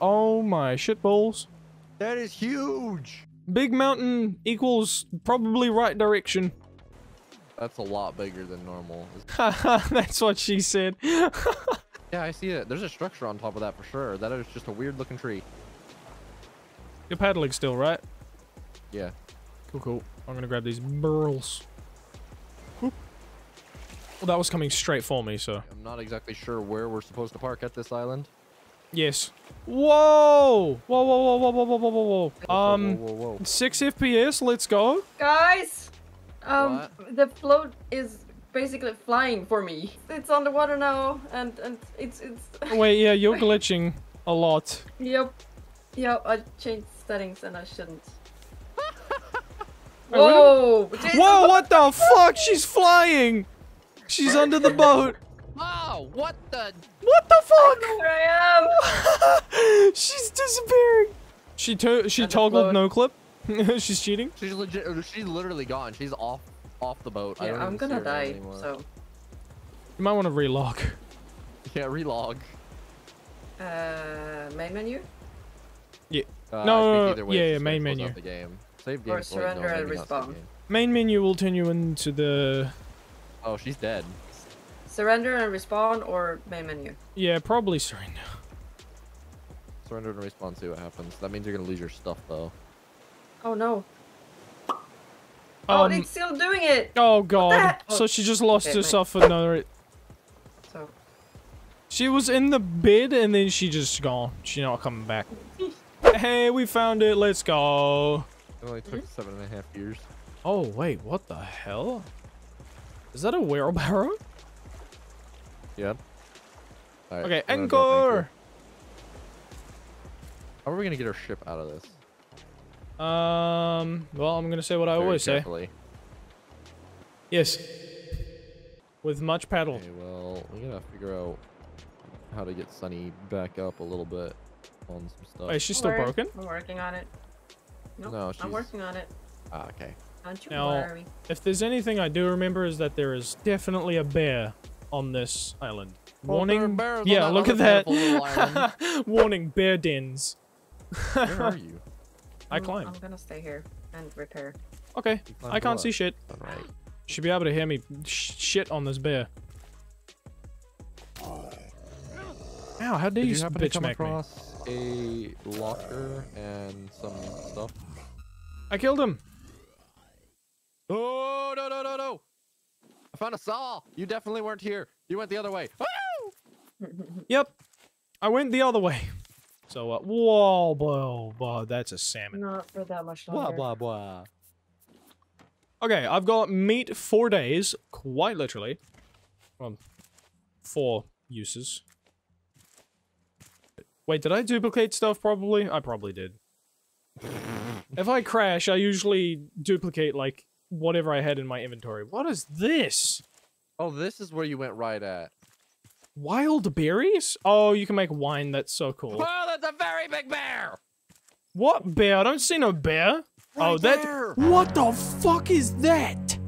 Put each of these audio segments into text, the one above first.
Oh my shit balls. That is huge. Big mountain equals probably right direction. That's a lot bigger than normal. That's what she said. Yeah, I see it. There's a structure on top of that for sure. That is just a weird looking tree. You're paddling still, right? Yeah. Cool, cool. I'm gonna grab these burls. Whoop. Well, that was coming straight for me, so. I'm not exactly sure where we're supposed to park at this island. Yes. Whoa! Whoa, whoa, whoa, whoa, whoa, whoa, whoa, whoa. Um, whoa, whoa, whoa. 6 FPS, let's go. Guys! Um, what? the float is basically flying for me. It's underwater now, and, and it's... it's. Wait, yeah, you're glitching a lot. Yep. Yep, I changed settings and I shouldn't. Whoa! Whoa, what the fuck? She's flying! She's under the boat! What the? What the fuck? Where I am! She's disappearing. She to she And toggled no clip. She's cheating. She's legit. She's literally gone. She's off, off the boat. I Yeah, don't I'm gonna die. anymore. So, You might want to relog. Yeah, relog. uh, main menu Uh, No, no, no, way, yeah, yeah, main menu. The game. Save game. Or is- no, surrender and maybe not save respawn. Main menu will turn you into the. Oh, she's dead. Surrender and respawn or main menu. Yeah, probably surrender. Surrender and respawn. See what happens. That means you're gonna lose your stuff though. Oh no! oh, Um, it's still doing it. oh god. So she just lost Okay, herself another. So, She was in the bed and then she just gone. She not coming back. hey, we found it. Let's go. It only took seven and a half years. Oh wait, what the hell? Is that a wheelbarrow? Yeah. Alright, Okay, I'm gonna drop anchor. anchor. How are we gonna get our ship out of this? Um. Well, I'm gonna say what I Very always say. carefully. Yes. With much paddle. Okay, well, we gotta figure out how to get Sunny back up a little bit on some stuff. Wait, she's still Don't worry, broken? I'm working on it. Nope, No, I'm working on it. Ah, okay. Don't you Now- worry. If there's anything I do remember is that there is definitely a bear on this island. Well, there are Warning. bears Yeah, look at that. beautiful little island. Warning, bear dens. Where are you? I I'm- climb. I'm gonna stay here and repair. Okay, I can't see shit. Alright. Should be able to hear me sh shit on this bear. Ow, how dare Did you, you happen to come smack me? across a locker and some stuff? I killed him. Oh no no no no! I found a saw. You definitely weren't here. You went the other way. Woo! Yep. I went the other way. So, uh, whoa, whoa, whoa, that's a salmon. Not for that much Blah longer. blah blah. Okay, I've got meat four days, quite literally. Well, four uses. Wait, did I duplicate stuff probably? I probably did. if I crash, I usually duplicate, like, whatever I had in my inventory. What is this? Oh, this is where you went right at. Wild berries? Oh, you can make wine. That's so cool. Oh, that's a very big bear. What bear? I don't see no bear. oh, that. there. What the fuck is that?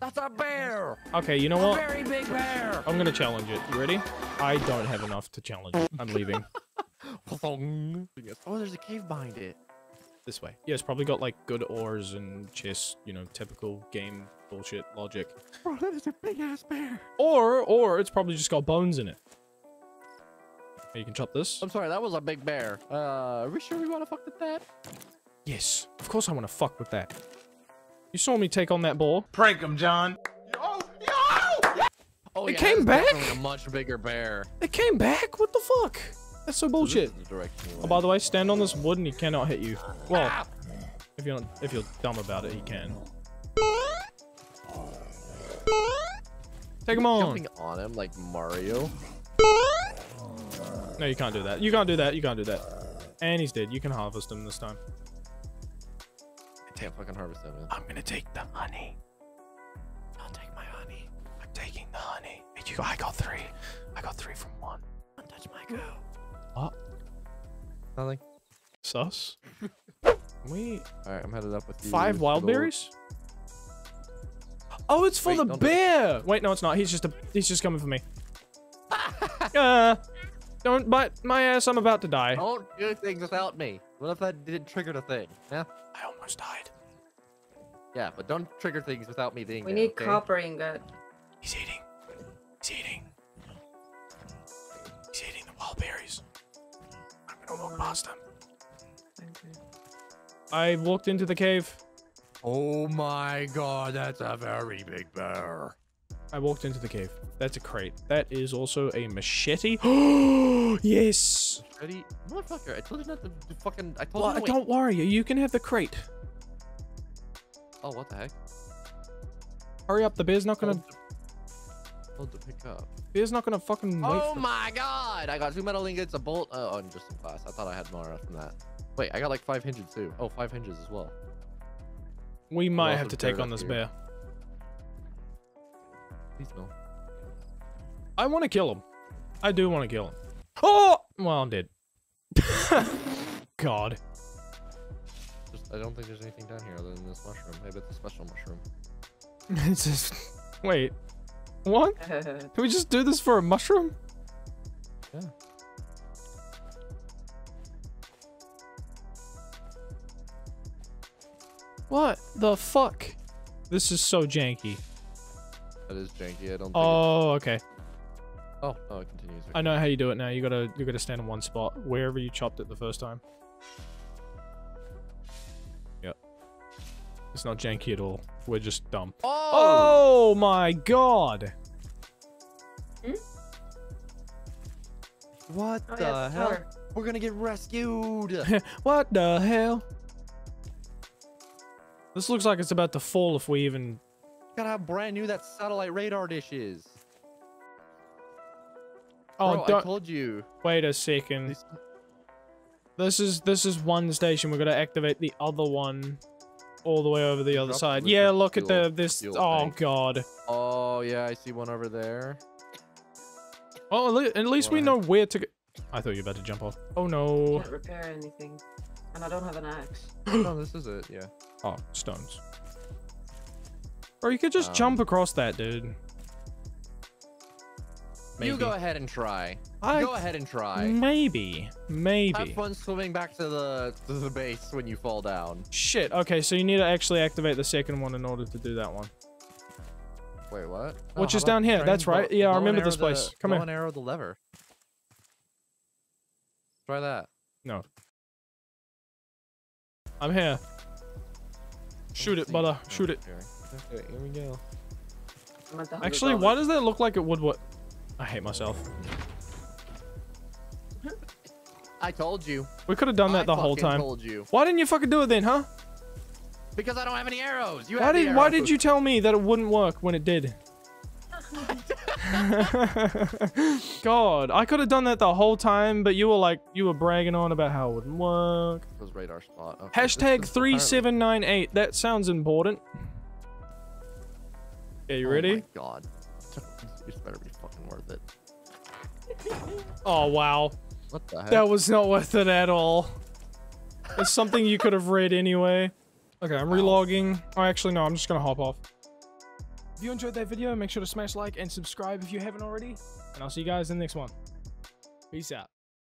That's a bear. Okay, you know A what? very big bear. I'm gonna challenge it. You ready? I don't have enough to challenge. it. I'm leaving. Oh, there's a cave behind it. This way. Yeah, it's probably got like good ores and chess, you know, typical game bullshit logic. Bro, that is a big ass bear. Or, or it's probably just got bones in it. Hey, You can chop this. I'm sorry, that was a big bear. Uh, are we sure we want to fuck with that? Yes, of course I want to fuck with that. You saw me take on that ball. Prank him, John. Oh, It yeah, came back? definitely A much bigger bear. It came back. What the fuck? That's so So bullshit. is the direction you Oh, by the way, stand on this wood and he cannot hit you. Well, Ah! if you're not, if you're dumb about it, he can. Take him on. Jumping on him like Mario. No, you can't do that. You can't do that. You can't do that. And he's dead. You can harvest him this time. I can't fucking harvest him. man. I'm gonna take the honey. I'll take my honey. I'm taking the honey. And you, I got three. I got three from one. Don't touch my cow. What? Nothing. Sus? we All right, I'm headed up with you. five to the- wild berries? Oh, it's for Wait, the don't do it. bear. Wait, no, it's not. He's just a. He's just coming for me. uh, Don't bite my ass. I'm about to die. Don't do things without me. What if that didn't trigger the thing? Yeah. I almost died. Yeah, but don't trigger things without me being We there, need okay? copper ingot. He's eating. He's eating. I'm past him. I walked into the cave. Oh my god, that's a very big bear. I walked into the cave. That's a crate. That is also a machete. yes. Ready? Motherfucker, I told you not to do fucking. I told Well, you. to wait. don't worry. You can have the crate. Oh, what the heck? Hurry up. The bear's not gonna. Hold to, hold to pick up. Bear's not gonna fucking wait. Oh my god! I got two metal ingots, a bolt. Oh, oh and just some glass. I thought I had more from that. Wait, I got like five hinges too. Oh, five hinges as well. We might have to take on this here. bear. Please no. I want to kill him. I do want to kill him. Oh! Well, I'm dead. God. Just, I don't think there's anything down here other than this mushroom. Maybe it's a special mushroom. It's just... Wait. What? Can we just do this for a mushroom? Yeah. What the fuck? This is so janky. That is janky. I don't think. Oh, okay. Oh, oh, it continues. I know how you do it now. You gotta you gotta stand in one spot wherever you chopped it the first time. It's not janky at all. We're just dumb. Oh! Oh my god! Hmm? What Oh, the yeah, hell? power. We're gonna get rescued. what the hell? This looks like it's about to fall if we even. Gotta how brand new that satellite radar dish is. Oh, Bro, I don't told you. wait a second. These- This is this is one station. We're gonna activate the other one, all the way over the other side. the Yeah, fuel- look at the this. Oh tank. god. Oh yeah, I see one over there. Oh, at le- at least we know where to go. I thought you were about to jump off. Oh no. Can't repair anything. And I don't have an axe. no, this is it. Yeah. Oh, stones. Or you could just Um, jump across that, dude. Maybe. You go ahead and try. I Go ahead and try. maybe, Maybe. Have fun swimming back to the to the base when you fall down. Shit. Okay, so you need to actually activate the second one in order to do that one. Wait, what? Which oh, how is about down here, trying that's right. Yeah, I remember this place. the- Come bow here. and arrow the lever. Try that. No. I'm here. Shoot it, see. brother. Oh, Shoot it. here. Okay, here we go. I'm at the Actually, why does that look like it would what? I hate myself. I told you. We could have done that I the whole time. told you. Why didn't you fucking do it then, huh? Because I don't have any arrows. You Why did Why did you tell me that it wouldn't work when it did? God, I could have done that the whole time, but you were like, you were bragging on about how it wouldn't work. Those radar spot. Okay, Hashtag three seven nine eight. That sounds important. Yeah, you Oh ready? god. This better be fucking worth it. Oh wow, What the heck? that was not worth it at all. It's something you could have read anyway. Okay, I'm relogging. Oh, actually, no, I'm just gonna hop off. If you enjoyed that video, make sure to smash like and subscribe if you haven't already. And I'll see you guys in the next one. Peace out.